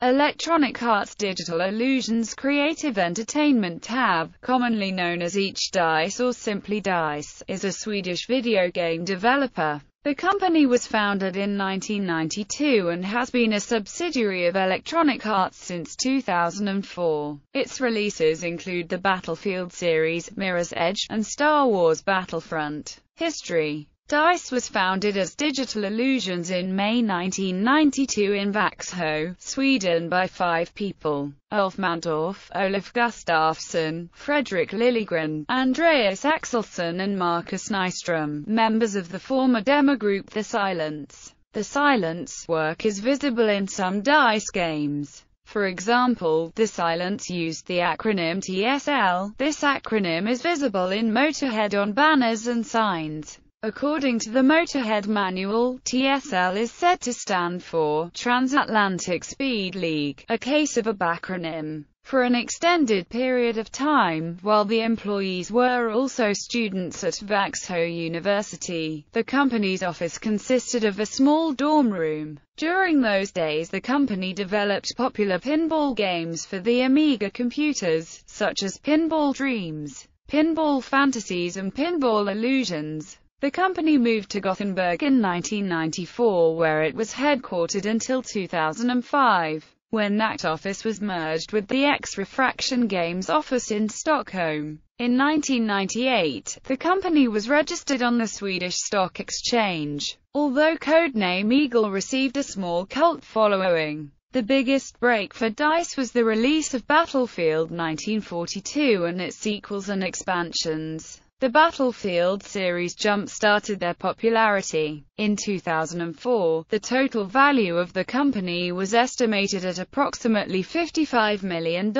Electronic Arts Digital Illusions Creative Entertainment AB, commonly known as EA Dice or simply Dice, is a Swedish video game developer. The company was founded in 1992 and has been a subsidiary of Electronic Arts since 2004. Its releases include the Battlefield series, Mirror's Edge, and Star Wars Battlefront. History DICE was founded as Digital Illusions in May 1992 in Vaxholm, Sweden by five people. Ulf Mandorf, Olof Gustafsson, Fredrik Liljegren, Andreas Axelsson and Marcus Nyström, members of the former demo group The Silence. The Silence work is visible in some DICE games. For example, The Silence used the acronym TSL. This acronym is visible in Motorhead on banners and signs. According to the Motorhead Manual, TSL is said to stand for Transatlantic Speed League, a case of a backronym. For an extended period of time, while the employees were also students at Växjö University, the company's office consisted of a small dorm room. During those days the company developed popular pinball games for the Amiga computers, such as Pinball Dreams, Pinball Fantasies and Pinball Illusions. The company moved to Gothenburg in 1994 where it was headquartered until 2005, when that office was merged with the X-Refraction Games office in Stockholm. In 1998, the company was registered on the Swedish Stock Exchange. Although codename Eagle received a small cult following, the biggest break for DICE was the release of Battlefield 1942 and its sequels and expansions. The Battlefield series jump-started their popularity. In 2004, the total value of the company was estimated at approximately $55 million.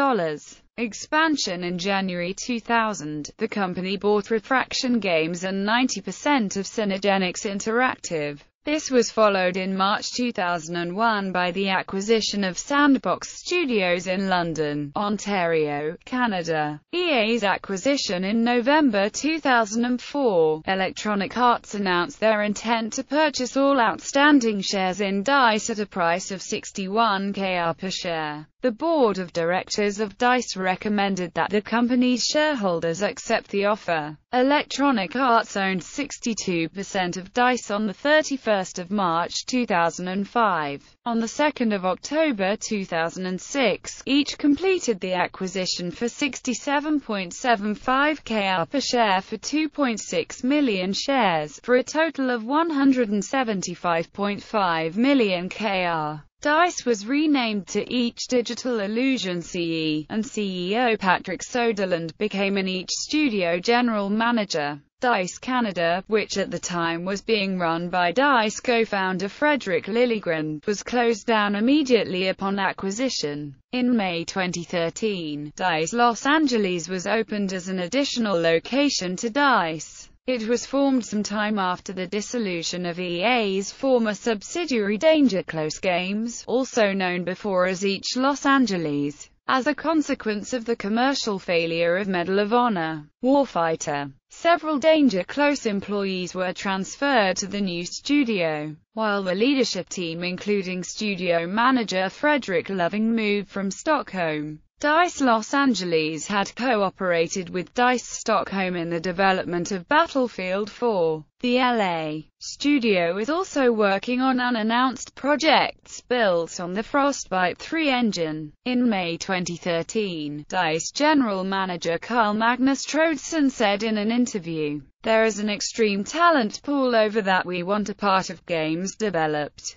Expansion In January 2000, the company bought Refraction Games and 90% of Synergenix Interactive. This was followed in March 2001 by the acquisition of Sandbox Studios in London, Ontario, Canada. EA's acquisition in November 2004, Electronic Arts announced their intent to purchase all outstanding shares in DICE at a price of 61 kr per share. The board of directors of DICE recommended that the company's shareholders accept the offer. Electronic Arts owned 62% of DICE on the 31 March 2005. On 2 October 2006, EA completed the acquisition for 67.75 kr per share for 2.6 million shares, for a total of 175.5 million kr. DICE was renamed to EA Digital Illusion CE, and CEO Patrick Soderlund became an EA Studio general manager. DICE Canada, which at the time was being run by DICE co-founder Fredrik Liljegren, was closed down immediately upon acquisition. In May 2013, DICE Los Angeles was opened as an additional location to DICE. It was formed some time after the dissolution of EA's former subsidiary Danger Close Games, also known before as EA Los Angeles, as a consequence of the commercial failure of Medal of Honor Warfighter. Several Danger Close employees were transferred to the new studio, while the leadership team including studio manager Fredrik Loving moved from Stockholm. DICE Los Angeles had cooperated with DICE Stockholm in the development of Battlefield 4. The LA studio is also working on unannounced projects built on the Frostbite 3 engine. In May 2013, DICE general manager Carl Magnus Troedsson said in an interview, There is an extreme talent pool over that we want a part of games developed